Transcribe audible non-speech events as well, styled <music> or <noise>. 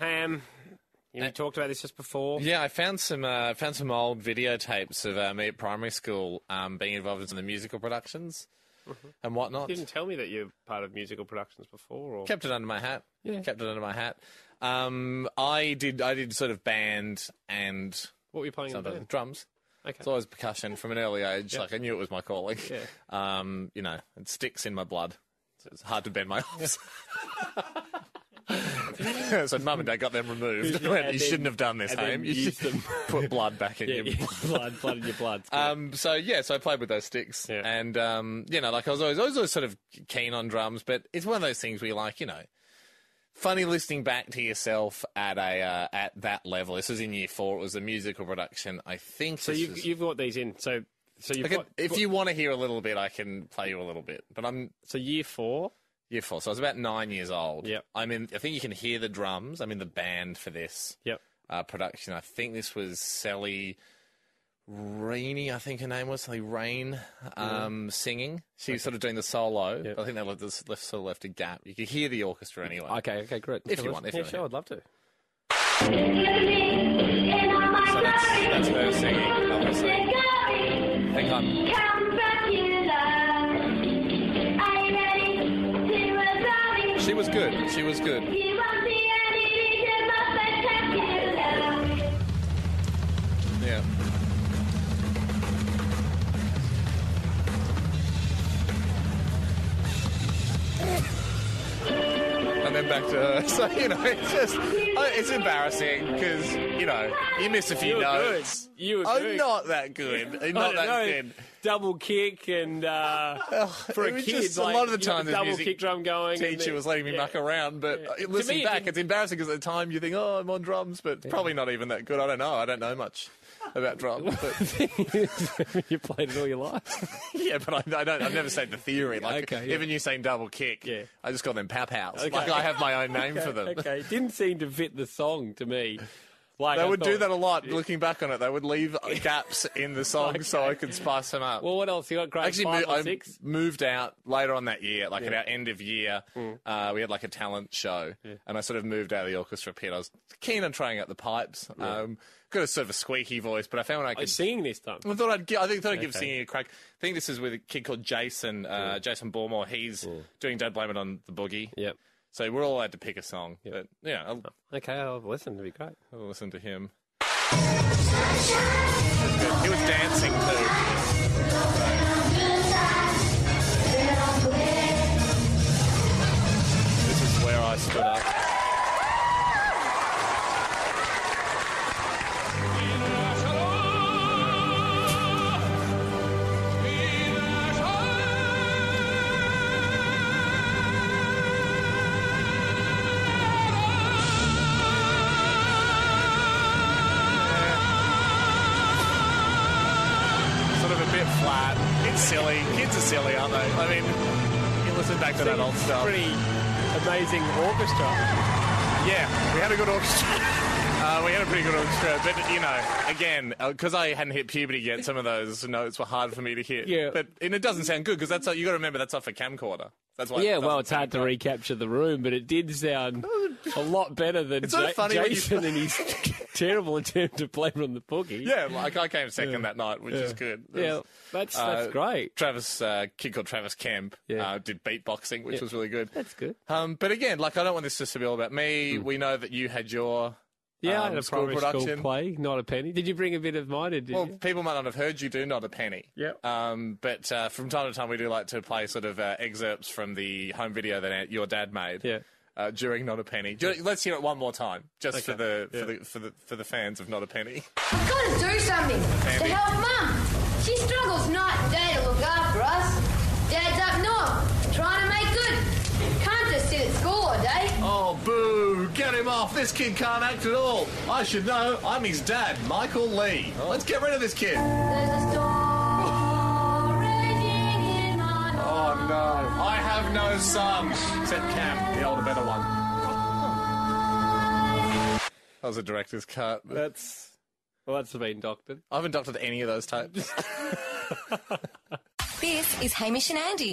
Ham, you Uh, talked about this just before. Yeah, I found some uh, found some old videotapes of uh, me at primary school um, being involved in some of the musical productions and whatnot. You didn't tell me that you're part of musical productions before, or Kept it under my hat. Yeah. Kept it under my hat. Um, I did. I did sort of band and what were you playing in the band? drums. Okay. It's always percussion from an early age. Like I knew it was my calling. Yeah. Um, you know, it sticks in my blood. So it's hard to bend my <laughs> arms. <laughs> <laughs> so mum and dad got them removed. <laughs> Yeah, Went, you shouldn't have done this, Ham. You should them. <laughs> put blood back in yeah, your yeah, blood, blood in your blood. um, so yeah, so I played with those sticks, Yeah. and um, you know, like I was always, always, always sort of keen on drums, but it's one of those things where you're like, you know, funny listening back to yourself at a uh, at that level. This was in year four. It was a musical production, I think. so you've, was- you've got these in. So so I got if you want to hear a little bit, I can play you a little bit. But I'm so year four. Year four, so I was about nine years old. Yep. I'm in. I think you can hear the drums. I'm in the band for this Yep. uh, production. I think this was Sally Rainey, I think her name was Sally Rain, um, singing. She was sort of doing the solo. Yep. I think they left, this left, sort of left a gap. You could hear the orchestra anyway. Okay. Okay. Great. If you Okay, want, if yeah, you sure. I'd love to. So that's, that's her singing, obviously. Hang on. She was good. She was good. Yeah. And then back to her. <laughs> So, you know, it's just, uh, it's embarrassing because, you know, you miss a few were good. You were I'm good. not that good. <laughs> I'm not that know, good. Double kick and uh, for it a was kid, just a lot of the time the double kick drum going. Teacher the- was letting me yeah. muck around, but Yeah. uh, To listening me, back, didn't- it's embarrassing because at the time you think, oh, I'm on drums, but it's probably not even that good. I don't know. I don't know much about drums. <laughs> But you played it all your life. <laughs> yeah, but I, I don't. I've never said the theory. Like Okay, yeah. even you saying double kick, Yeah. I just call them pows. Okay. Like I have my own name for them. okay, didn't seem to fit the song to me. Like They I would do that a lot. Looking back on it, they would leave <laughs> gaps in the song so I could spice them up. Well, what else? You got grade Actually, five mo- or I moved out later on that year, like at our end of year. Mm. Uh, we had like a talent show, and I sort of moved out of the orchestra pit. I was keen on trying out the pipes. Um, got a sort of a squeaky voice, but I found when I could. singing this time. I thought I'd. gi- I think thought I'd give Okay. singing a crack. I think this is with a kid called Jason. Uh, Jason Bormore. He's doing "Don't Blame It on the Boogie." Yep. So we're all allowed to pick a song, but yeah, I'll, oh, Okay, I'll listen. It'd be great. I'll listen to him. He was dancing too. Silly. Kids are silly, aren't they? I mean, you listen back to that old stuff. Pretty amazing orchestra. Yeah, we had a good orchestra. <laughs> Uh, we had a pretty good orchestra, but you know, again, because I hadn't hit puberty yet, some of those notes were hard for me to hit. Yeah. but and it doesn't sound good because that's you got to remember that's off a camcorder. That's why. Yeah, it well, it's hard to great. recapture the room, but it did sound <laughs> a lot better than It's so Ja- funny when you- Jason and his <laughs> <laughs> terrible attempt to play it on the boogie. Yeah, like I came second that night, which is good. It yeah, was- that's that's uh, great. Travis, uh, kid called Travis Kemp, Yeah. uh, did beatboxing, which Yeah. was really good. That's good. Um, but again, like I don't want this just to be all about me. We know that you had your Yeah, I um, had a school primary production. school play, not a penny. Did you bring a bit of mine? Or did Well, you? people might not have heard you do not a penny. Yep. Um, but uh, from time to time, we do like to play sort of uh, excerpts from the home video that your dad made. Yeah. Uh, during Not a Penny. Do- Let's hear it one more time, just for the Okay. for the for the for the fans of Not a Penny. I've got to do something Andy. to help Mum. She struggles night and day to look after us. Dad's up north, trying to make good. Can't just sit at school all day. Oh, boo! Get him off! This kid can't act at all. I should know. I'm his dad, Michael Lee. Let's get rid of this kid. I have no son, except Cam, the older, better one. That was a director's cut. but That's well, that's been doctored. I haven't doctored any of those tapes. <laughs> <laughs> This is Hamish and Andy.